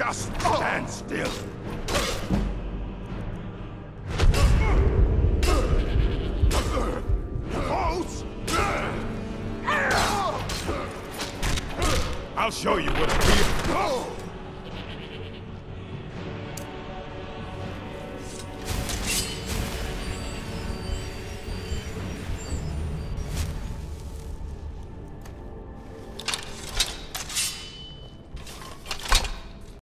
Just stand still. Close! I'll show you what it feels.